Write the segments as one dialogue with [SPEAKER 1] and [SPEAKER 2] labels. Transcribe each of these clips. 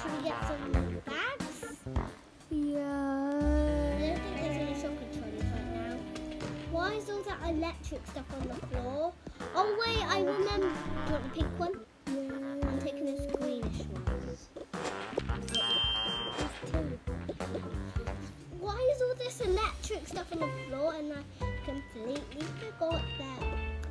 [SPEAKER 1] should we get some bags?
[SPEAKER 2] Yeah.
[SPEAKER 1] I don't think there's any shopping trolleys right now. Why is all that electric stuff on the floor? Oh wait, I remember. Do you want the pink one? I'm taking this greenish one. Why is all this electric stuff on the floor and I completely forgot that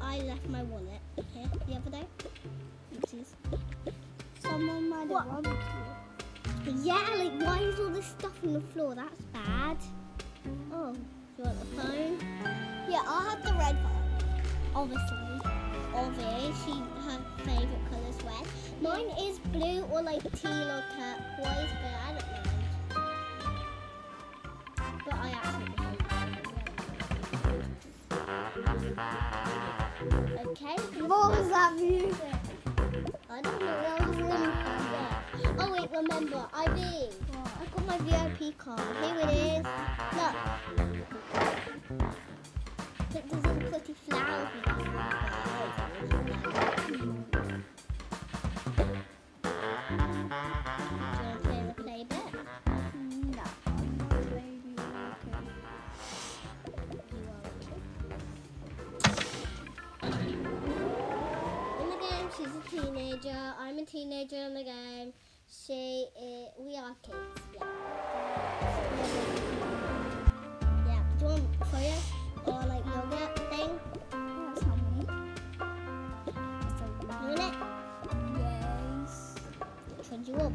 [SPEAKER 1] I left my wallet here the other day? Oopsies.
[SPEAKER 2] Someone might
[SPEAKER 1] What?
[SPEAKER 2] have robbed you.
[SPEAKER 1] Yeah, like why is all this stuff on the floor? That's bad. Oh, do you want the phone?
[SPEAKER 2] Yeah, I'll have the red one.
[SPEAKER 1] Obviously. Obviously, she her favourite colour is red. Mine is blue or like teal or turquoise, but I don't mind. But I actually don't. Okay.
[SPEAKER 2] What was that music?
[SPEAKER 1] I don't know. Was really fun. there. Oh wait, remember, Ivy. I got my VIP card. Here it is. Look, 我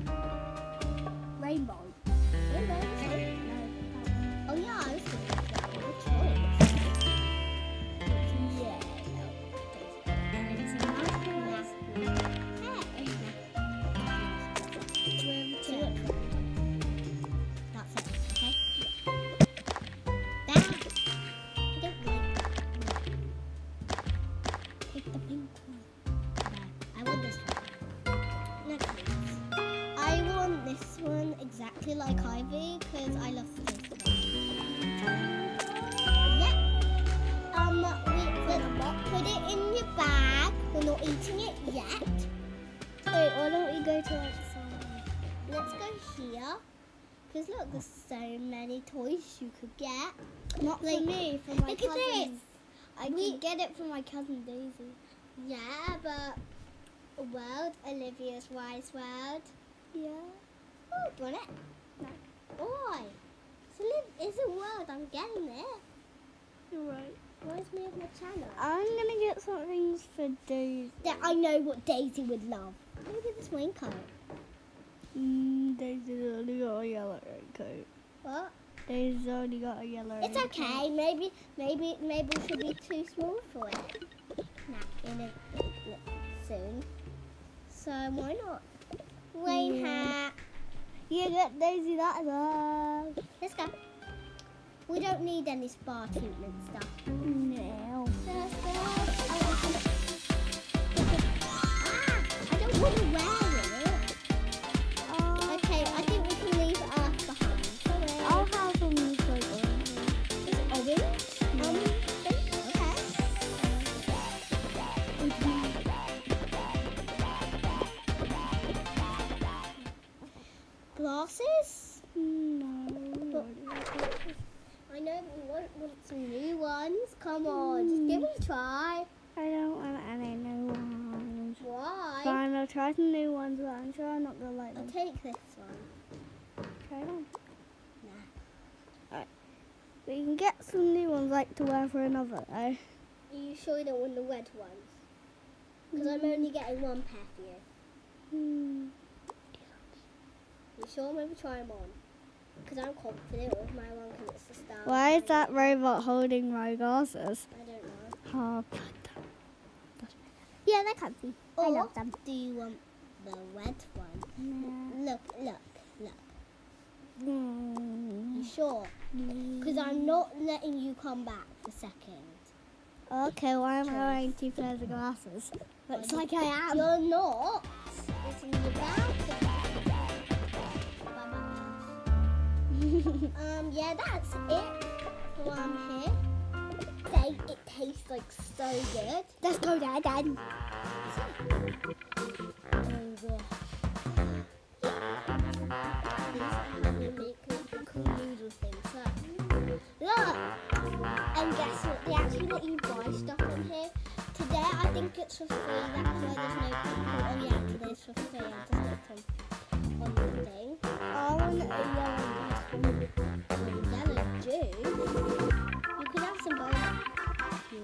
[SPEAKER 1] like Ivy because I love the taste it. Yeah. Um, we, put it in your bag. We're not eating it yet.
[SPEAKER 2] Wait, why don't we go to like some...
[SPEAKER 1] Let's go here. Because look, there's so many toys you could get.
[SPEAKER 2] Not
[SPEAKER 1] Like,
[SPEAKER 2] for me, for my
[SPEAKER 1] look at this.
[SPEAKER 2] I
[SPEAKER 1] We-
[SPEAKER 2] can get it from my cousin Daisy.
[SPEAKER 1] Yeah, but a world, Olivia's Wise World.
[SPEAKER 2] Yeah.
[SPEAKER 1] Oh, do you want it?
[SPEAKER 2] No.
[SPEAKER 1] Why? It's a, live, it's a world, I'm getting it.
[SPEAKER 2] You're right.
[SPEAKER 1] Reminds me of my channel.
[SPEAKER 2] I'm gonna get some things for Daisy.
[SPEAKER 1] That I know what Daisy would love. Maybe this raincoat.
[SPEAKER 2] Mm, Daisy's only got a yellow raincoat.
[SPEAKER 1] What?
[SPEAKER 2] Daisy's only got a yellow
[SPEAKER 1] It's
[SPEAKER 2] raincoat.
[SPEAKER 1] okay. Maybe, maybe, maybe it should be too small for it. Nah, in a, in a- soon. So why not? Rain
[SPEAKER 2] Yeah.
[SPEAKER 1] hat.
[SPEAKER 2] You get Daisy that as well.
[SPEAKER 1] Let's go. We don't need any spa treatment stuff.
[SPEAKER 2] No.
[SPEAKER 1] Let's go. Ah, I don't want to wear take this one.
[SPEAKER 2] Try them.
[SPEAKER 1] Nah.
[SPEAKER 2] But you can get some new ones like to wear for another day.
[SPEAKER 1] Are you sure you don't want the red ones? Because I'm only getting one pair for you.
[SPEAKER 2] Hmm.
[SPEAKER 1] You sure? Maybe try them on. Because I'm confident with my one because it's the star.
[SPEAKER 2] Why is that robot holding my glasses?
[SPEAKER 1] I don't know.
[SPEAKER 2] Oh,
[SPEAKER 1] Yeah, they're comfy. I love them. Do you want the red one? Look, look, look. You sure? Because I'm not letting you come back for second.
[SPEAKER 2] Okay, why am I wearing two pairs of glasses? Looks like I am.
[SPEAKER 1] You're not. It's in your bag. um, yeah, that's it from here say it tastes like so good.
[SPEAKER 2] Let's go, Dad. Dad.
[SPEAKER 1] Look! And guess what? They actually let you buy stuff on here. Today I think it's for free. That's why there's no people. Oh yeah, today's for free. I just looked them on the thing.
[SPEAKER 2] I want a yellow
[SPEAKER 1] dress from Yellow juice. You could have some bones.
[SPEAKER 2] There's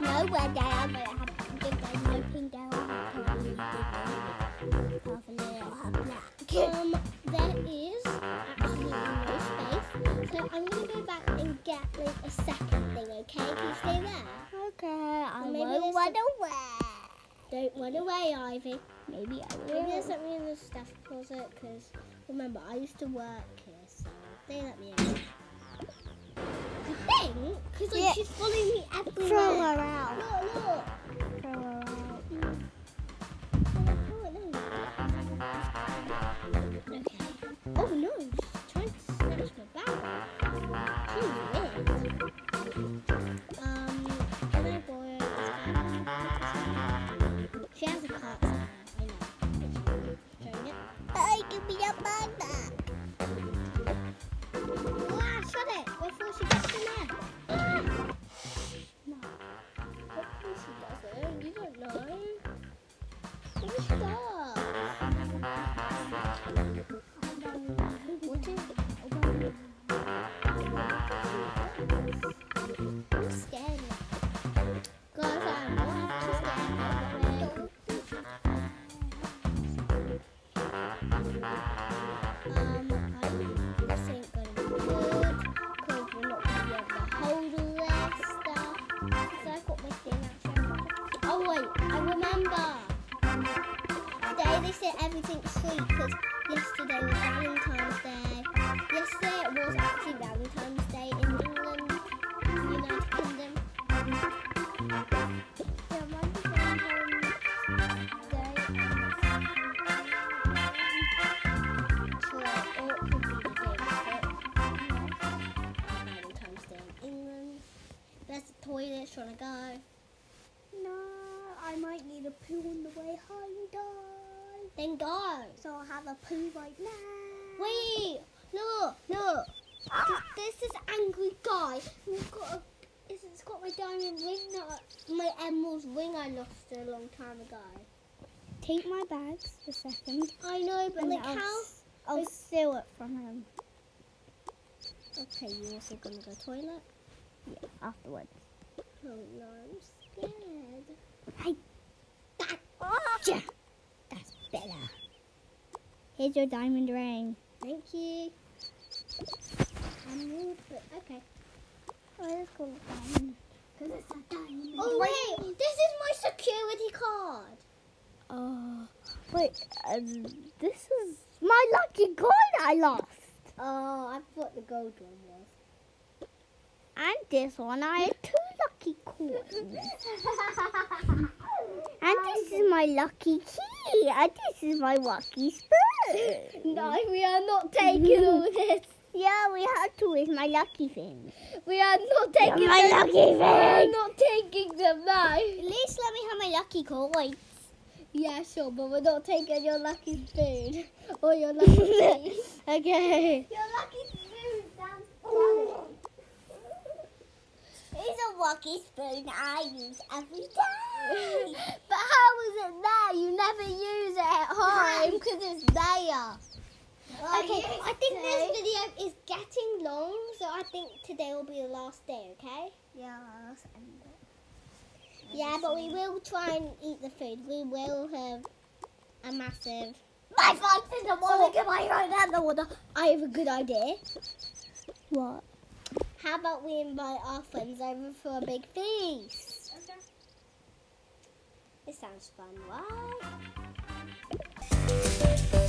[SPEAKER 2] no way that I'm gonna
[SPEAKER 1] a second thing, okay? Can you stay there?
[SPEAKER 2] Okay, I
[SPEAKER 1] Maybe
[SPEAKER 2] won't run away.
[SPEAKER 1] Don't run away, Ivy.
[SPEAKER 2] Maybe I will.
[SPEAKER 1] Maybe there's something in the stuff closet because remember I used to work here, so they let me in. I think because like
[SPEAKER 2] Yeah.
[SPEAKER 1] she's following me everywhere.
[SPEAKER 2] Throw her
[SPEAKER 1] a
[SPEAKER 2] poo right now.
[SPEAKER 1] Wait, look, look. This, this is angry guy who's got a. It's, it's got my diamond ring, not my emerald ring I lost a long time ago.
[SPEAKER 2] Take my bags for a second.
[SPEAKER 1] I know, but like
[SPEAKER 2] I'll
[SPEAKER 1] how?
[SPEAKER 2] I'll steal it from him.
[SPEAKER 1] Okay, you also gonna go toilet?
[SPEAKER 2] Yeah, afterwards.
[SPEAKER 1] Oh no, I'm scared.
[SPEAKER 2] Hey.
[SPEAKER 1] That,
[SPEAKER 2] Yeah, that's better. Here's your diamond ring.
[SPEAKER 1] thank you. Okay.
[SPEAKER 2] Oh, let's call it diamond. Because it's a diamond
[SPEAKER 1] Oh
[SPEAKER 2] ring.
[SPEAKER 1] wait, this is my security card.
[SPEAKER 2] Oh, wait. Um, this is my lucky coin I lost.
[SPEAKER 1] Oh, I thought the gold one was.
[SPEAKER 2] And this one, I had two lucky coins. And this is my lucky key. And this is my lucky spoon.
[SPEAKER 1] No, we are not taking all this.
[SPEAKER 2] Yeah, we have to with my lucky thing.
[SPEAKER 1] We are not taking
[SPEAKER 2] my
[SPEAKER 1] them.
[SPEAKER 2] lucky
[SPEAKER 1] We are not taking them now.
[SPEAKER 2] At least let me have my lucky coins.
[SPEAKER 1] Yeah, sure, but we're not taking your lucky spoon or your lucky spoon.
[SPEAKER 2] Okay.
[SPEAKER 1] your lucky spoon downstairs.
[SPEAKER 2] It's a lucky spoon I use every day.
[SPEAKER 1] but how is it there? You never use it at home because it's there. Okay, I think this video is getting long, so I think today will be the last day, okay?
[SPEAKER 2] Yeah, let's end it.
[SPEAKER 1] Yeah, but we will try and eat the food. We will have a massive.
[SPEAKER 2] My phone's in the water. Get my phone out the water.
[SPEAKER 1] I have a good idea.
[SPEAKER 2] What?
[SPEAKER 1] How about we invite our friends over for a big feast? Sounds fun, right?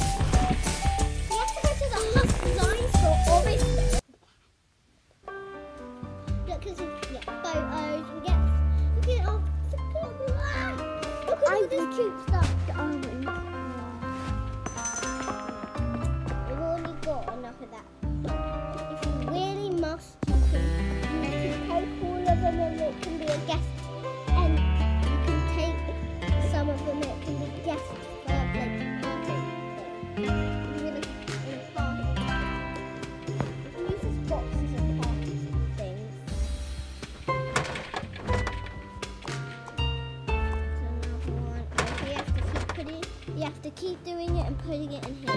[SPEAKER 1] Putting get in here,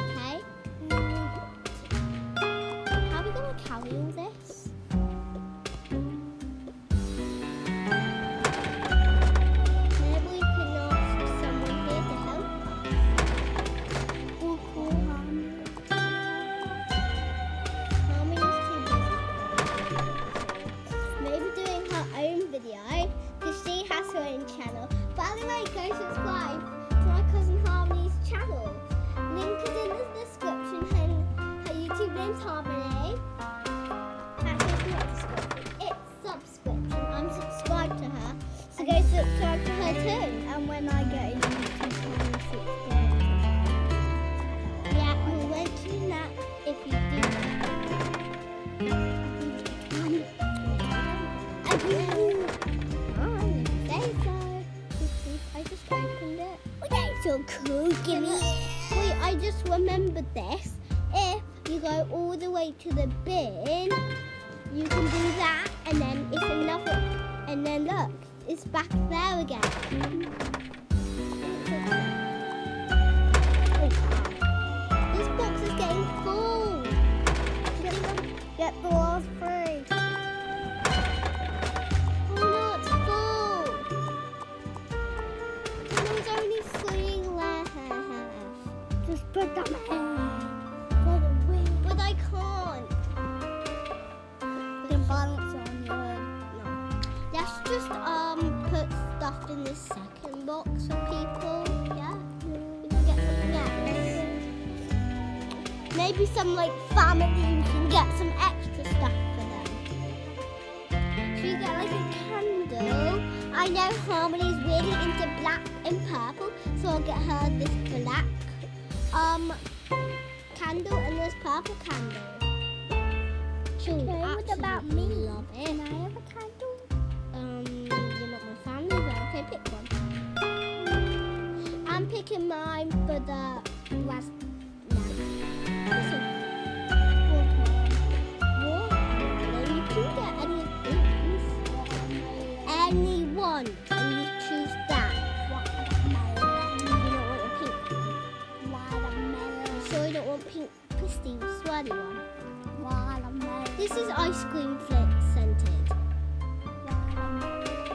[SPEAKER 1] so cool. Give me. Wait, I just remembered this. If you go all the way to the bin, you can do that, and then it's another. And then look, it's back there again. This box is getting full.
[SPEAKER 2] Get the last Just put them in. For the win.
[SPEAKER 1] But I can't.
[SPEAKER 2] You can balance on your
[SPEAKER 1] No. Let's just um put stuff in the second box for people. Yeah. We can get something else. Maybe some like family. We can get some extra stuff for them. Should we get like a candle? I know Harmony's really into black and purple, so I'll get her this black um candle and this purple candle. She'll
[SPEAKER 2] Okay, what about me?
[SPEAKER 1] Love it.
[SPEAKER 2] Can I have a candle?
[SPEAKER 1] Um, you're not my family, but okay, pick one. I'm picking mine for the This is ice cream scented.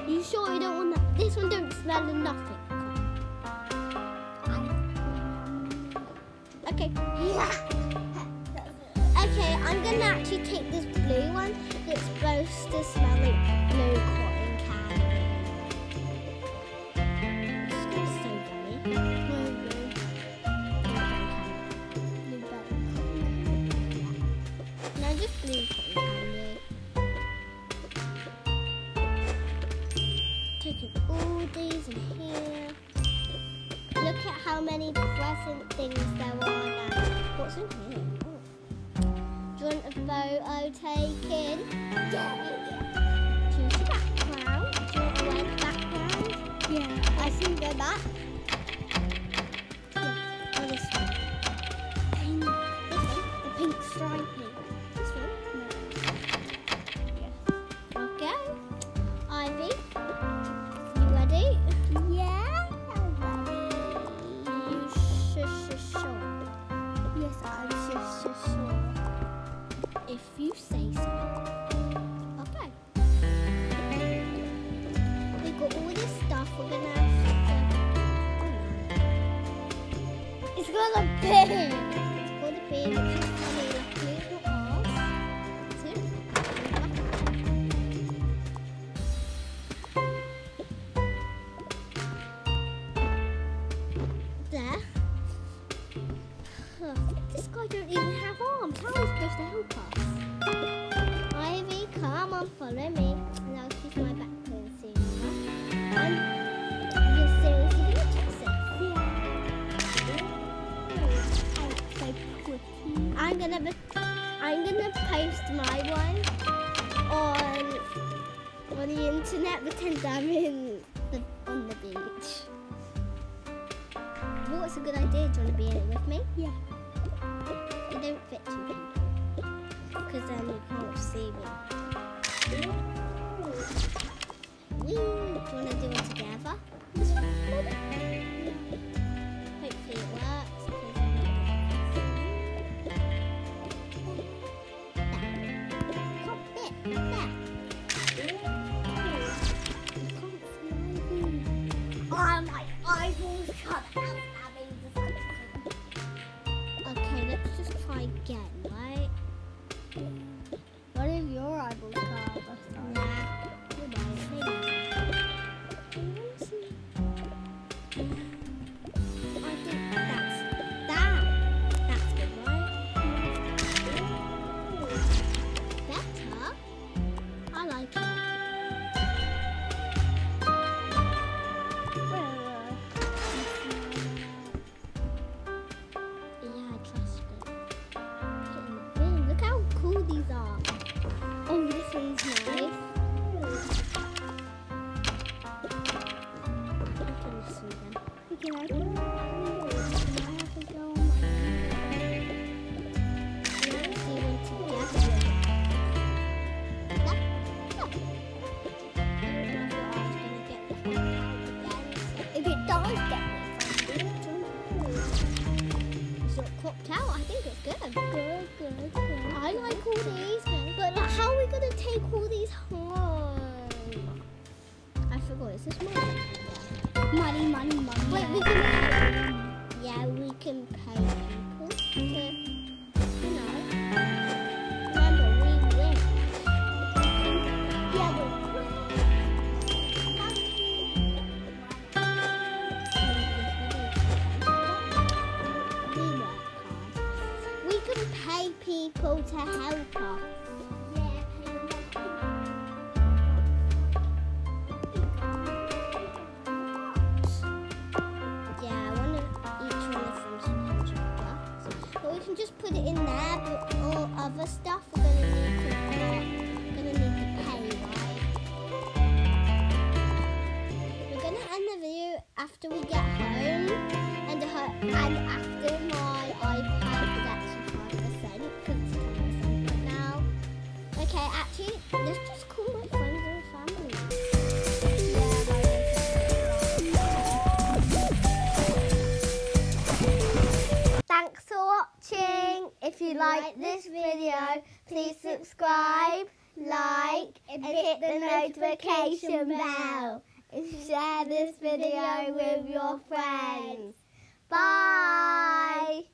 [SPEAKER 1] You sure you don't want that? This one don't smell of nothing. Okay. okay, I'm gonna actually take this blue one that's supposed to smell like blue present things there are now. What's in here? Oh. Do you want a photo taken? Yeah. Choose the background. Do you want a red background?
[SPEAKER 2] Yeah, I can go back.
[SPEAKER 1] Yeah. Or this one?
[SPEAKER 2] Pink.
[SPEAKER 1] This one? The pink stripy. If you say so. Okay. We got all this stuff. We're gonna
[SPEAKER 2] It's got a pig.
[SPEAKER 1] It's a bin. Post my one on on the internet. Pretend I'm in the on the beach. What's a good idea? Do you want to be in it with me?
[SPEAKER 2] Yeah.
[SPEAKER 1] You don't fit two people. Because then you can't see me. Woo! Do you want to do it together? tell. I think it's good.
[SPEAKER 2] Good, good, good.
[SPEAKER 1] I like all these, but how are we going to take all these home? I forgot. Is this money?
[SPEAKER 2] Money, money, money.
[SPEAKER 1] Wait, we can pay. Yeah, we can pay. people to help us.
[SPEAKER 2] Thanks for watching. If you like this video, please subscribe, like, and hit the notification bell. And share this video with your friends. Bye.